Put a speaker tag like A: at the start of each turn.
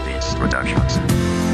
A: Beats Productions.